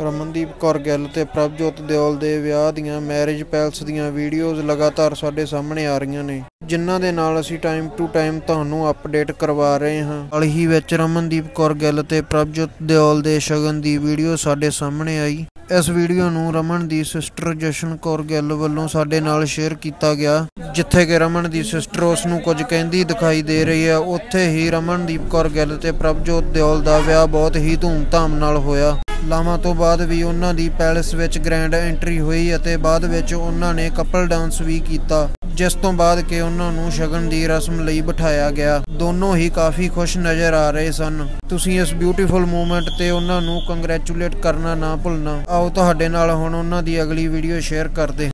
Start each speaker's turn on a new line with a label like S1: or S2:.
S1: ਰਮਨਦੀਪ ਕੌਰ ਗਿੱਲ ਤੇ ਪ੍ਰਭਜੋਤ ਦਿਓਲ ਦੇ ਵਿਆਹ ਦੀਆਂ ਮੈਰਿਜ ਪੈਲਸ ਦੀਆਂ ਵੀਡੀਓਜ਼ ਲਗਾਤਾਰ ਸਾਡੇ ਸਾਹਮਣੇ ਆ ਰਹੀਆਂ ਨੇ, ਜਿਨ੍ਹਾਂ ਦੇ ਨਾਲ ਅਸੀਂ ਟਾਈਮ ਟੂ ਟਾਈਮ ਤੁਹਾਨੂੰ ਅਪਡੇਟ ਕਰਵਾ ਰਹੇ ਹਾਂ। ਹਾਲ ਹੀ ਵਿੱਚ ਰਮਨਦੀਪ ਕੌਰ ਗਿੱਲ ਤੇ ਪ੍ਰਭਜੋਤ ਦਿਓਲ ਦੇ ਸ਼ਗਨ ਦੀ ਵੀਡੀਓ ਸਾਡੇ ਸਾਹਮਣੇ ਆਈ। ਇਸ ਵੀਡੀਓ ਨੂੰ ਰਮਨ ਦੀ ਸਿਸਟਰ ਜਸ਼ਨ ਕੌਰ ਗਿੱਲ ਵੱਲੋਂ ਸਾਡੇ ਨਾਲ ਸ਼ੇਅਰ ਕੀਤਾ ਗਿਆ, ਜਿੱਥੇ ਕਿ ਰਮਨ ਦੀ ਸਿਸਟਰ ਉਸ ਨੂੰ ਕੁਝ ਕਹਿੰਦੀ ਦਿਖਾਈ ਦੇ ਰਹੀ ਹੈ। ਉੱਥੇ ਹੀ ਰਮਨਦੀਪ ਕੌਰ ਗਿੱਲ ਤੇ ਪ੍ਰਭਜੋਤ ਦਿਓਲ ਦਾ ਵਿਆਹ ਬਹੁਤ ਹੀ ਧੂਮਧਾਮ ਨਾਲ ਹੋਇਆ। ਲਾਵਾਂ ਤੋਂ ਬਾਅਦ ਵੀ ਉਹਨਾਂ ਦੀ ਪੈਲਸ ਵਿੱਚ ਗ੍ਰੈਂਡ ਐਂਟਰੀ ਹੋਈ ਅਤੇ ਬਾਅਦ ਵਿੱਚ ਉਹਨਾਂ ਨੇ ਕਪਲ ਡਾਂਸ ਵੀ ਕੀਤਾ, ਜਿਸ ਤੋਂ ਬਾਅਦ ਕਿ ਉਹਨਾਂ ਨੂੰ ਸ਼ਗਨ ਦੀ ਰਸਮ ਲਈ ਬਿਠਾਇਆ ਗਿਆ। ਦੋਨੋਂ ਹੀ ਕਾਫੀ ਖੁਸ਼ ਨਜ਼ਰ ਆ ਰਹੇ ਸਨ। ਤੁਸੀਂ ਇਸ ਬਿਊਟੀਫੁਲ ਮੂਮੈਂਟ ਤੇ ਉਹਨਾਂ ਨੂੰ ਕੰਗ੍ਰੈਚੁਲੇਟ ਕਰਨਾ ਨਾ ਭੁੱਲਣਾ। ਆਓ ਤੁਹਾਡੇ ਨਾਲ ਹੁਣ ਉਹਨਾਂ ਦੀ ਅਗਲੀ ਵੀਡੀਓ ਸ਼ੇਅਰ ਕਰਦੇ